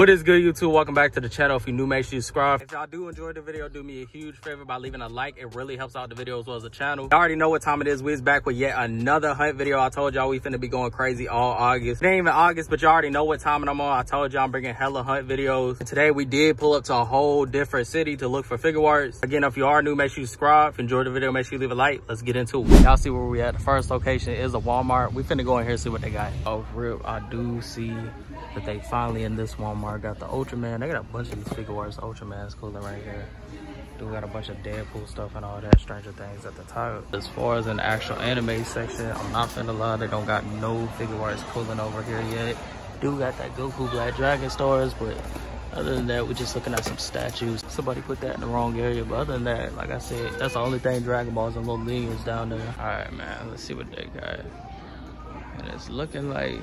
What is good, YouTube? Welcome back to the channel. If you're new, make sure you subscribe. If y'all do enjoy the video, do me a huge favor by leaving a like. It really helps out the video as well as the channel. Y'all already know what time it is. We is back with yet another hunt video. I told y'all we finna be going crazy all August. It ain't even August, but y'all already know what time I'm on. I told y'all I'm bringing hella hunt videos. And today we did pull up to a whole different city to look for Figuarts. Again, if you are new, make sure you subscribe. If you the video, make sure you leave a like. Let's get into it. Y'all see where we at. The first location is a Walmart. We finna go in here and see what they got. Oh, real, I do see that they finally in this Walmart got the Ultraman. They got a bunch of these Figuarts Ultraman's cooler right here. Do got a bunch of Deadpool stuff and all that Stranger Things at the top. As far as an actual anime section, I'm not finna lie, they don't got no Figuarts cooling over here yet. Do got that Goku Black Dragon stars, but other than that, we're just looking at some statues. Somebody put that in the wrong area, but other than that, like I said, that's the only thing Dragon Balls and little minions down there. All right, man, let's see what they got. And it's looking like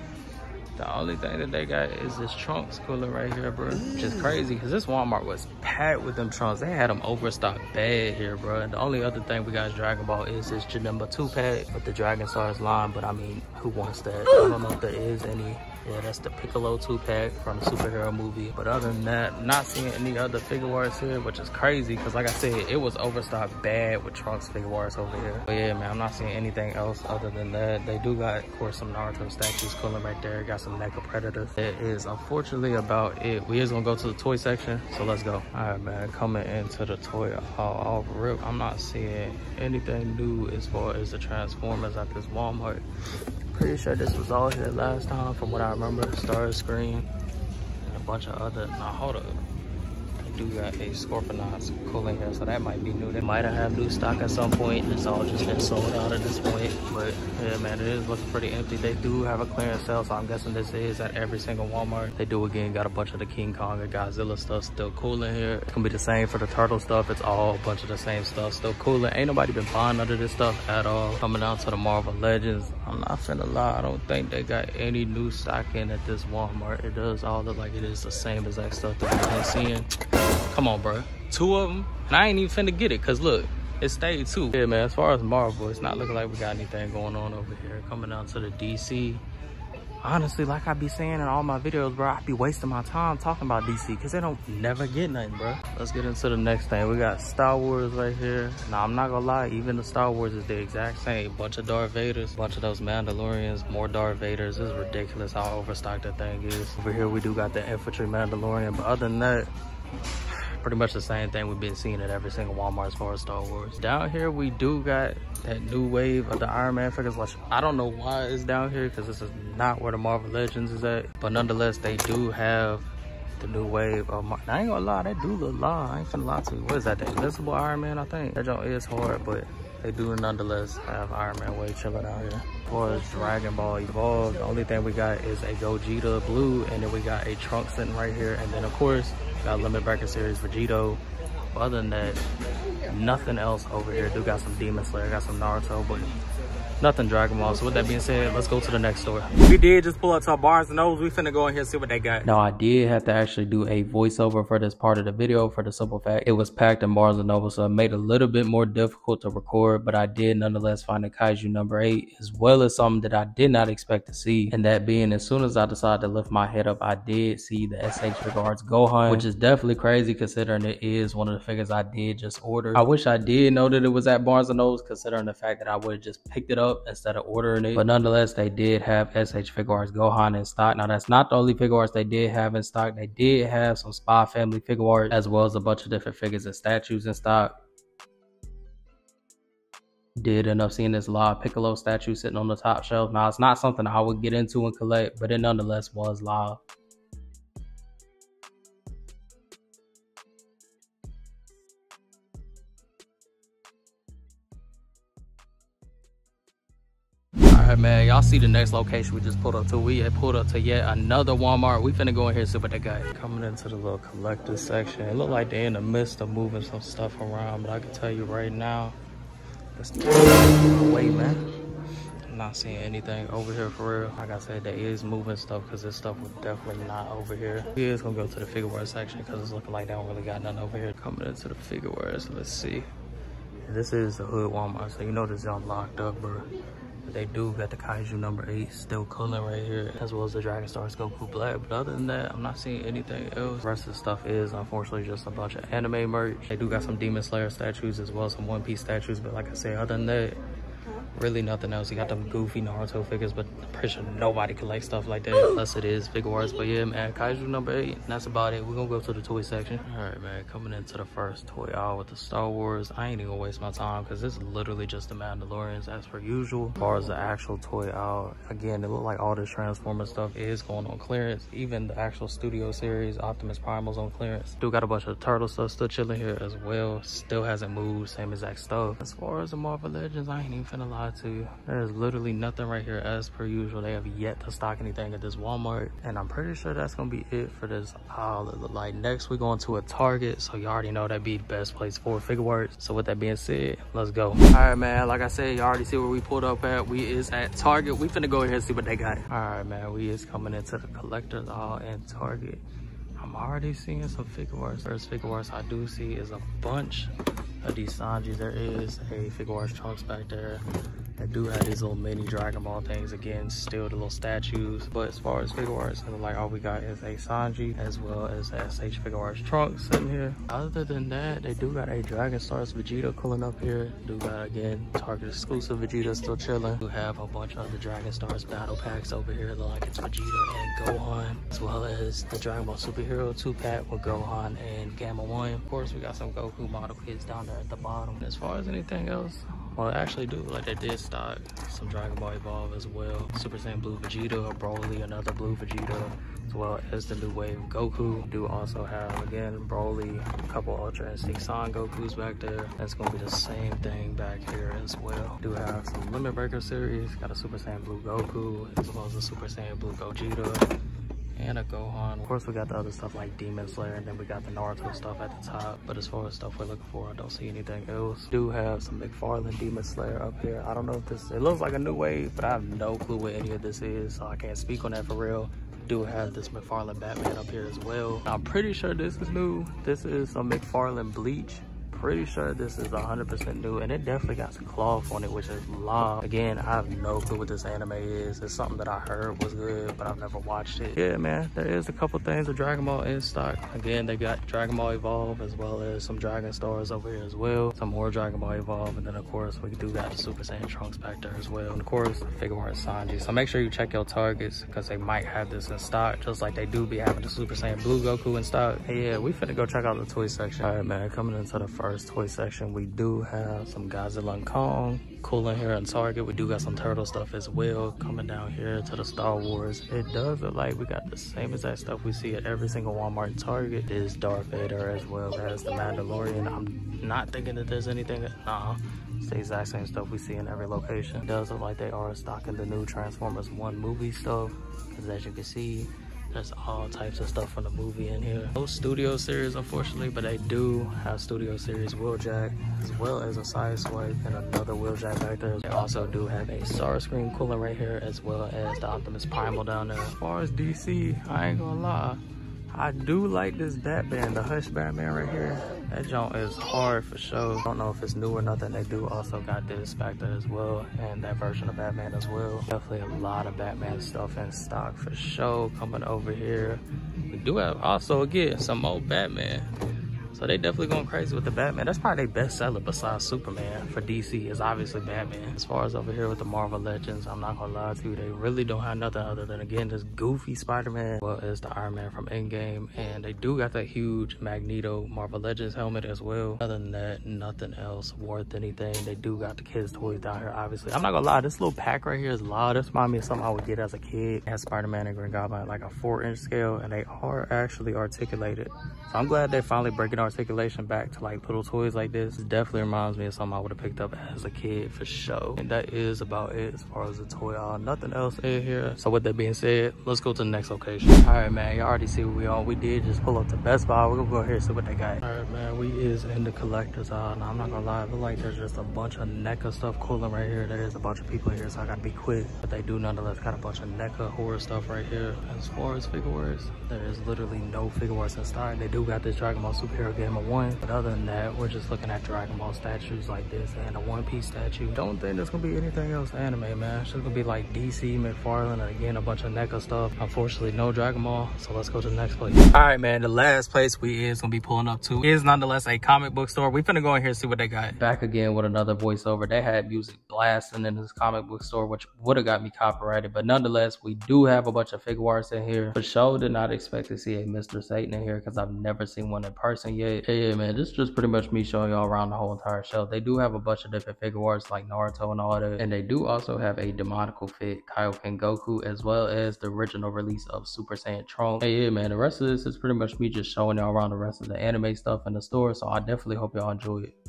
the only thing that they got is this trunks cooler right here, bro. Which is crazy because this Walmart was packed with them trunks. They had them overstocked bad here, bro. And the only other thing we got is Dragon Ball is this Janemba 2 pack with the Dragon Stars line. But I mean, who wants that? I don't know if there is any. Yeah, that's the Piccolo 2-pack from the superhero movie. But other than that, not seeing any other Figuarts here, which is crazy because like I said, it was overstocked bad with Trunks Figuarts over here. But yeah, man, I'm not seeing anything else other than that. They do got, of course, some Naruto statues cooling right there. Got some NECA Predators. It is unfortunately about it. We is gonna go to the toy section, so let's go. All right, man, coming into the toy hall oh, off rip. I'm not seeing anything new as far as the Transformers at this Walmart. Pretty sure this was all here last time from what I remember. Starscream and a bunch of other, nah, hold up do got a Scorponok cooling here, so that might be new. They might have new stock at some point. It's all just been sold out at this point. But yeah, man, it is looking pretty empty. They do have a clearance sale, so I'm guessing this is at every single Walmart. They do again got a bunch of the King Kong and Godzilla stuff still cooling here. It's gonna be the same for the turtle stuff. It's all a bunch of the same stuff still cooling. Ain't nobody been buying none of this stuff at all. Coming down to the Marvel Legends, I'm not finna lie. I don't think they got any new stock in at this Walmart. It does all look like it is the same exact stuff that we've been seeing. Come on, bro. Two of them. And I ain't even finna get it, cause look, it stayed two. Yeah, man, as far as Marvel, it's not looking like we got anything going on over here. Coming down to the DC. Honestly, like I be saying in all my videos, bro, I be wasting my time talking about DC because they don't never get nothing, bro. Let's get into the next thing. We got Star Wars right here. Now, I'm not gonna lie, even the Star Wars is the exact same. Bunch of Darth Vaders, bunch of those Mandalorians, more Darth Vaders. It's ridiculous how overstocked that thing is. Over here, we do got the Infantry Mandalorian, but other than that, pretty much the same thing we've been seeing at every single Walmart as far as Star Wars. Down here, we do got that new wave of the Iron Man figures, I don't know why it's down here because this is not where the Marvel Legends is at. But nonetheless, they do have the new wave of Mar I ain't gonna lie, they do look lie. I ain't finna lie to you. What is that, the Invincible Iron Man, I think? That joint is hard, but they do nonetheless have Iron Man wave chilling out here. As Dragon Ball Evolved, the only thing we got is a Gogeta Blue, and then we got a Trunk sitting right here. And then, of course, Got Limit Breaker Series Vegito. But Other than that, nothing else over here. Do got some Demon Slayer, got some Naruto, but nothing Dragon Ball. So with that being said, let's go to the next store. We did just pull up to our Barnes & Nobles. We finna go in here and see what they got. Now, I did have to actually do a voiceover for this part of the video for the simple fact it was packed in Barnes & Noble, so it made it a little bit more difficult to record, but I did nonetheless find a Kaiju number 8, as well as something that I did not expect to see, and that being as soon as I decided to lift my head up, I did see the SH Figuarts Gohan, which is definitely crazy considering it is one of the figures I did just order. I wish I did know that it was at Barnes & Nobles, considering the fact that I would have just picked it up up instead of ordering it. But nonetheless, they did have SH Figuarts Gohan in stock. Now, that's not the only Figuarts they did have in stock. They did have some Spy Family Figuarts as well as a bunch of different figures and statues in stock. Did end up seeing this live Piccolo statue sitting on the top shelf. Now, it's not something I would get into and collect, but it nonetheless was live. Right, man. Y'all see the next location we just pulled up to. We had pulled up to yet another Walmart. We finna go in here and see what they got. Coming into the little collector section. It look like they're in the midst of moving some stuff around, but I can tell you right now, it's wait, man. I'm not seeing anything over here for real. Like I said, they is moving stuff because this stuff was definitely not over here. We is gonna go to the figure section because it's looking like they don't really got nothing over here. Coming into the figure let's see. This is the hood Walmart, so you know this jump locked up, bro. They do got the Kaiju number eight still cooling right here, as well as the Dragon Stars Goku Black. But other than that, I'm not seeing anything else. The rest of the stuff is unfortunately just a bunch of anime merch. They do got some Demon Slayer statues as well some One Piece statues. But like I said, other than that, really nothing else. You got them goofy Naruto figures, but I'm pretty sure nobody collect stuff like that unless it is Figuarts. But yeah, man, Kaiju number eight, and that's about it. We're gonna go to the toy section. All right, man, coming into the first toy aisle with the Star Wars. I ain't even gonna waste my time because it's literally just the Mandalorians as per usual. As far as the actual toy aisle, again, it look like all this Transformer stuff is going on clearance. Even the actual Studio Series Optimus Primal's on clearance. Still got a bunch of Turtle stuff still chilling here as well. Still hasn't moved, same exact stuff. As far as the Marvel Legends, I ain't even finna lie to you. There's literally nothing right here as per usual. They have yet to stock anything at this Walmart. And I'm pretty sure that's gonna be it for this aisle. Like next we're going to a Target. So you already know that'd be the best place for Figuarts. So with that being said, let's go. All right, man. Like I said, you already see where we pulled up at. We is at Target. We finna go ahead and see what they got. All right, man. We is coming into the collector's aisle and Target. I'm already seeing some Figuarts. First Figuarts I do see is a bunch these Sanjis. There is a Figuarts Trunks back there. I do have these little mini Dragon Ball things. Again, still the little statues. But as far as Figuarts, like all we got is a Sanji as well as a SH Figuarts Trunks sitting here. Other than that, they do got a Dragon Stars Vegeta cooling up here. Do got, again, Target exclusive Vegeta still chilling. We have a bunch of the Dragon Stars battle packs over here. Like it's Vegeta and Gohan. As well as the Dragon Ball Superhero 2-pack with Gohan and Gamma 1. Of course, we got some Goku model kits down there at the bottom. As far as anything else, well, actually do like they did stock some Dragon Ball Evolve as well. Super Saiyan Blue Vegeta, Broly, another Blue Vegeta, as well as the new wave Goku. Do also have, again, Broly, a couple Ultra Instinct Son Gokus back there. That's to be the same thing back here as well. Do have some Limit Breaker series, got a Super Saiyan Blue Goku, as well as a Super Saiyan Blue Gogeta and a Gohan. Of course, we got the other stuff like Demon Slayer, and then we got the Naruto stuff at the top. But as far as stuff we're looking for, I don't see anything else. Do have some McFarlane Demon Slayer up here. I don't know if this, it looks like a new wave, but I have no clue what any of this is, so I can't speak on that for real do have this McFarlane Batman up here as well. I'm pretty sure this is new. This is a McFarlane Bleach pretty sure this is 100% new and it definitely got some cloth on it which is long again i have no clue what this anime is. It's something that i heard was good but i've never watched it. Yeah man there is a couple things of dragon ball in stock. Again they got dragon ball evolve as well as some dragon stars over here as well. Some more dragon ball evolve and then of course we do got the super saiyan trunks back there as well. And of course Figuart sanji. So make sure you check your targets because they might have this in stock just like they do be having the super saiyan blue goku in stock. Hey, yeah we finna go check out the toy section. All right man coming into the first first toy section, we do have some Godzilla and Kong cool in here on Target. We do got some turtle stuff as well coming down here to the Star Wars. It does look like we got the same exact stuff we see at every single Walmart and Target. Is Darth Vader as well as the Mandalorian. I'm not thinking that there's anything, nah. It's the exact same stuff we see in every location. It does look like they are stocking the new Transformers 1 movie stuff. Because as you can see, there's all types of stuff from the movie in here. No studio series, unfortunately, but they do have studio series Wheeljack, as well as a Sideswipe and another Wheeljack back there. They also do have a Starscream cooler right here, as well as the Optimus Primal down there. As far as DC, I ain't gonna lie. I do like this Batman, the Hush Batman right here. That joint is hard for sure. Don't know if it's new or nothing. They do also got this there as well and that version of Batman as well. Definitely a lot of Batman stuff in stock for sure coming over here. We do have also again some old Batman. So they definitely going crazy with the Batman. That's probably their best seller besides Superman for DC is obviously Batman. As far as over here with the Marvel Legends, I'm not gonna lie to you, they really don't have nothing other than again this goofy Spider-Man, well as the Iron Man from Endgame, and they do got that huge Magneto Marvel Legends helmet as well. Other than that, nothing else worth anything. They do got the kids toys down here, obviously. I'm not gonna lie, this little pack right here is loud. This reminds me of something I would get as a kid. It has Spider-Man and Green Goblin like a four inch scale, and they are actually articulated. So I'm glad they're finally breaking articulation back to like little toys like this. It definitely reminds me of something I would have picked up as a kid for sure. And that is about it as far as the toy aisle. Nothing else in here. So with that being said, let's go to the next location. All right, man, Y'all already see what we on. We did just pull up to Best Buy. We're gonna go ahead and see what they got. All right, man, we is in the collector's aisle. Now, I'm not gonna lie, I feel like there's just a bunch of NECA stuff cooling right here. There is a bunch of people here, so I gotta be quick. But they do nonetheless got a bunch of NECA horror stuff right here. As far as Figuarts, there is literally no Figuarts in stock. They do got this Dragon Ball Superhero Gamma 1. But other than that, we're just looking at Dragon Ball statues like this and a One Piece statue. Don't think there's gonna be anything else anime, man. It's just gonna be like DC, McFarlane, and again, a bunch of NECA stuff. Unfortunately, no Dragon Ball. So let's go to the next place. All right, man. The last place we is gonna be pulling up to is nonetheless a comic book store. We finna go in here and see what they got. Back again with another voiceover. They had music blasting in this comic book store, which would have got me copyrighted. But nonetheless, we do have a bunch of Figuarts in here. For sure, did not expect to see a Mr. Satan in here because I've never seen one in person yet. Yeah, man, this is just pretty much me showing y'all around the whole entire shelf. They do have a bunch of different Figuarts like Naruto and all that. And they do also have a Demoniacal Fit Kaioken Goku as well as the original release of Super Saiyan Trunks. Hey, yeah, man, the rest of this is pretty much me just showing y'all around the rest of the anime stuff in the store. So I definitely hope y'all enjoy it.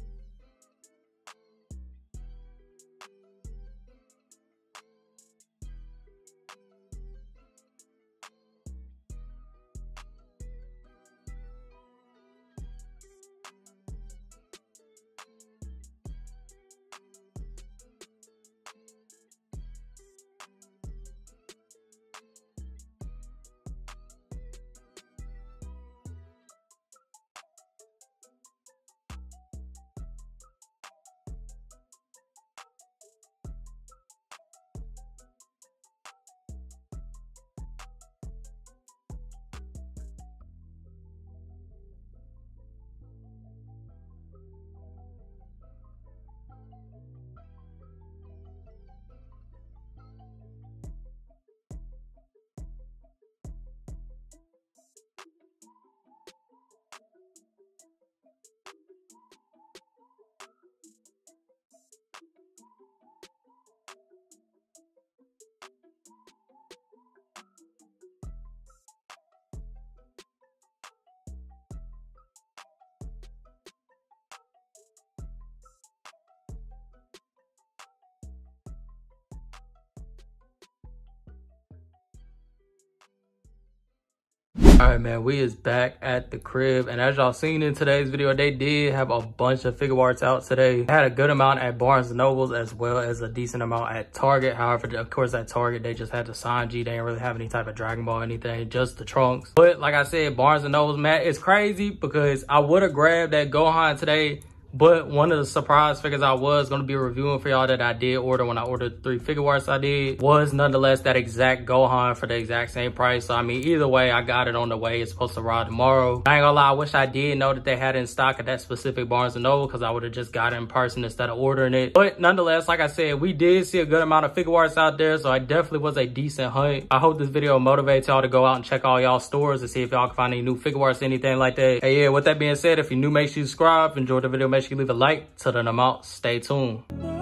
All right man we is back at the crib and as y'all seen in today's video they did have a bunch of Figuarts out today. They had a good amount at barnes and nobles as well as a decent amount at target. However of course at target they just had the sanji they didn't really have any type of dragon ball or anything just the trunks. But like i said barnes and nobles man it's crazy because i would have grabbed that gohan today but one of the surprise figures I was going to be reviewing for y'all that I did order when I ordered three Figuarts I did was nonetheless that exact Gohan for the exact same price. So, I mean, either way, I got it on the way. It's supposed to arrive tomorrow. I ain't gonna lie, I wish I did know that they had it in stock at that specific Barnes & Noble because I would have just got it in person instead of ordering it. But nonetheless, like I said, we did see a good amount of Figuarts out there. So, I definitely was a decent hunt. I hope this video motivates y'all to go out and check all y'all stores to see if y'all can find any new Figuarts, anything like that. Hey, yeah, with that being said, if you're new, make sure you subscribe. Enjoy the video, make sure you leave a like. Till then, I'm out. Stay tuned.